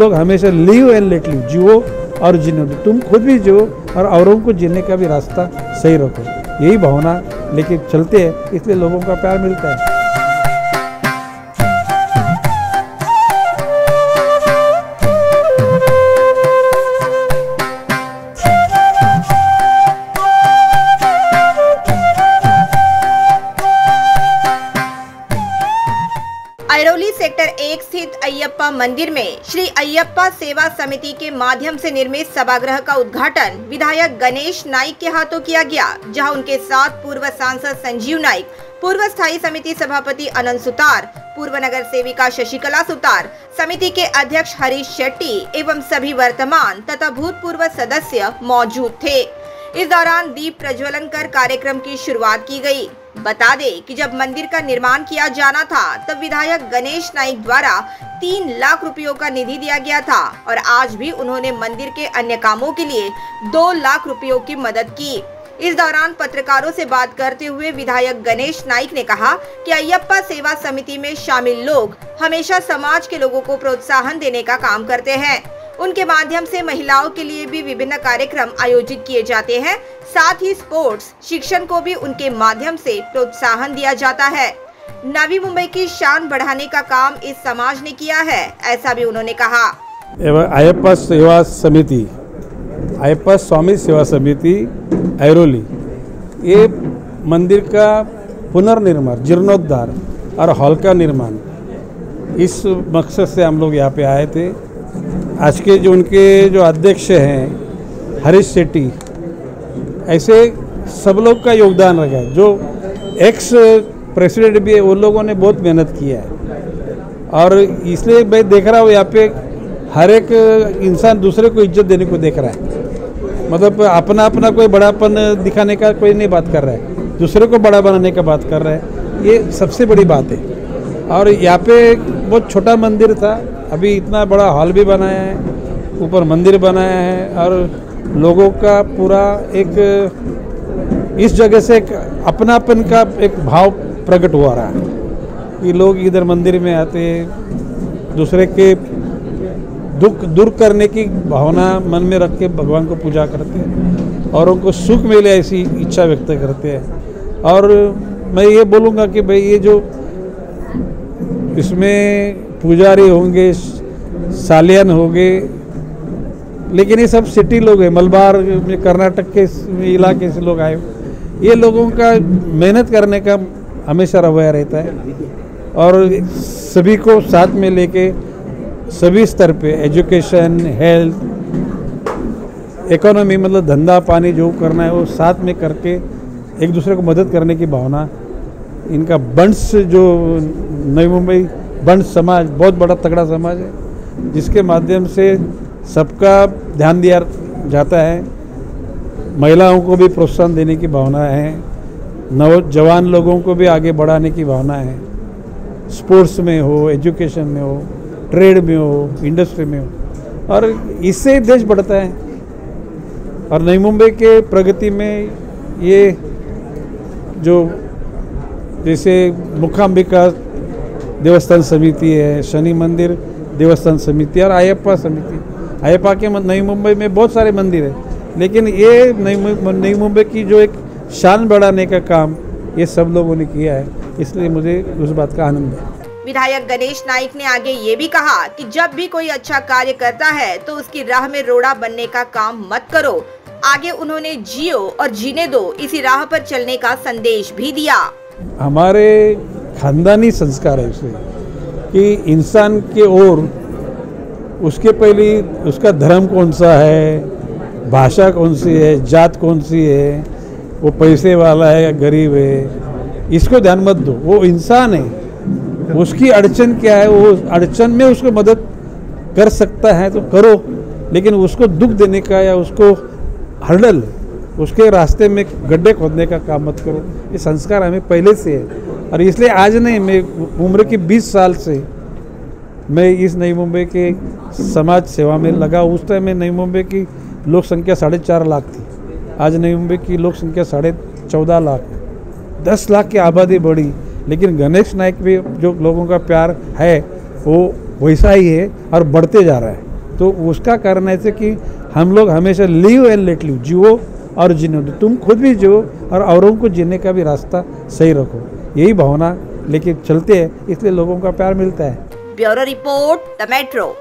लोग हमेशा live and let live जियो और जीने। दो तुम खुद भी जियो और औरों को जीने का भी रास्ता सही रखो। यही भावना लेके चलते हैं, इसलिए लोगों का प्यार मिलता है। अयप्पा मंदिर में श्री अयप्पा सेवा समिति के माध्यम से निर्मित सभागृह का उद्घाटन विधायक गणेश नाइक के हाथों किया गया, जहाँ उनके साथ पूर्व सांसद संजीव नाइक पूर्व स्थायी समिति सभापति अनंत सुतार, पूर्व नगर सेविका शशिकला सुतार, समिति के अध्यक्ष हरीश शेट्टी एवं सभी वर्तमान तथा भूतपूर्व सदस्य मौजूद थे। इस दौरान दीप प्रज्वलन कर कार्यक्रम की शुरुआत की गई। बता दे कि जब मंदिर का निर्माण किया जाना था, तब विधायक गणेश नाइक द्वारा तीन लाख रुपयों का निधि दिया गया था और आज भी उन्होंने मंदिर के अन्य कामों के लिए दो लाख रुपयों की मदद की। इस दौरान पत्रकारों से बात करते हुए विधायक गणेश नाइक ने कहा कि अयप्पा सेवा समिति में शामिल लोग हमेशा समाज के लोगों को प्रोत्साहन देने का काम करते हैं। उनके माध्यम से महिलाओं के लिए भी विभिन्न कार्यक्रम आयोजित किए जाते हैं। साथ ही स्पोर्ट्स, शिक्षण को भी उनके माध्यम से प्रोत्साहन दिया जाता है। नवी मुंबई की शान बढ़ाने का काम इस समाज ने किया है, ऐसा भी उन्होंने कहा। अयप्पा सेवा समिति अयप्पा स्वामी सेवा समिति, ऐरोली, ये मंदिर का पुनर्निर्माण, जीर्णोद्धार और हॉल का निर्माण, इस मकसद से हम लोग यहाँ पे आए थे। आज के जो उनके जो अध्यक्ष हैं, हरीश शेट्टी, ऐसे सब लोग का योगदान रहा है, जो एक्स प्रेसिडेंट भी है वो लोगों ने बहुत मेहनत किया है। और इसलिए मैं देख रहा हूँ, यहाँ पे हर एक इंसान दूसरे को इज़्ज़त देने को देख रहा है। मतलब अपना अपना कोई बड़ापन दिखाने का कोई नहीं बात कर रहा है, दूसरे को बड़ा बनाने का बात कर रहा है। ये सबसे बड़ी बात है। और यहाँ पे बहुत छोटा मंदिर था, अभी इतना बड़ा हॉल भी बनाया है, ऊपर मंदिर बनाया है, और लोगों का पूरा एक, इस जगह से एक अपनापन का एक भाव प्रकट हुआ रहा है। कि लोग इधर मंदिर में आते हैं दूसरे के दुख दूर करने की भावना मन में रख के भगवान को पूजा करते हैं और उनको सुख मिले ऐसी इच्छा व्यक्त करते हैं। और मैं ये बोलूँगा कि भाई ये जो इसमें पुजारी होंगे, सालियन होंगे, लेकिन ये सब सिटी लोग हैं, मलबार में कर्नाटक के इलाके से लोग आए। ये लोगों का मेहनत करने का हमेशा रवैया रहता है। और सभी को साथ में लेके सभी स्तर पे एजुकेशन हेल्थ इकोनॉमी मतलब धंधा पानी जो करना है वो साथ में करके एक दूसरे को मदद करने की भावना, इनका बंस जो नई मुंबई बंस समाज, बहुत बड़ा तगड़ा समाज है, जिसके माध्यम से सबका ध्यान दिया जाता है। महिलाओं को भी प्रोत्साहन देने की भावना है। नौजवान लोगों को भी आगे बढ़ाने की भावना है। स्पोर्ट्स में हो, एजुकेशन में हो, ट्रेड में हो, इंडस्ट्री में हो। और इससे देश बढ़ता है। और नई मुंबई के प्रगति में ये जो जैसे मुखाम्बिका देवस्थान समिति है, शनि मंदिर देवस्थान समिति और अयप्पा समिति। अयप्पा के नई मुंबई में बहुत सारे मंदिर हैं। लेकिन ये नई नई मुंबई की जो एक शान बढ़ाने का काम ये सब लोगों ने किया है इसलिए मुझे उस बात का आनंद है। विधायक गणेश नाइक ने आगे ये भी कहा कि जब भी कोई अच्छा कार्य करता है तो उसकी राह में रोड़ा बनने का काम मत करो। आगे उन्होंने जियो और जीने दो इसी राह पर चलने का संदेश भी दिया। हमारे खानदानी संस्कार है उसे कि इंसान के ओर उसके पहले उसका धर्म कौन सा है भाषा कौन सी है जात कौन सी है वो पैसे वाला है या गरीब है, इसको ध्यान मत दो। वो इंसान है, उसकी अड़चन क्या है, वो अड़चन में उसको मदद कर सकता है तो करो, लेकिन उसको दुख देने का या उसको हर्डल, उसके रास्ते में गड्ढे खोदने का काम मत करो। ये संस्कार हमें पहले से है, और इसलिए आज नहीं, मैं उम्र की 20 साल से मैं इस नई मुंबई के समाज सेवा में लगा उस टाइम में नई मुंबई की लोक संख्या साढ़े चार लाख थी। आज नई मुंबई की लोक संख्या साढ़े चौदह लाख, दस लाख की आबादी बढ़ी, लेकिन गणेश नायक भी जो लोगों का प्यार है, वो वैसा ही है और बढ़ते जा रहा है। तो उसका कारण ऐसे कि हम लोग हमेशा लिव एंड लेट लिव, जियो और जीने, तुम खुद भी जियो और औरों को जीने का भी रास्ता सही रखो। यही भावना लेके चलते हैं, इसलिए लोगों का प्यार मिलता है। Bureau report, the Metro.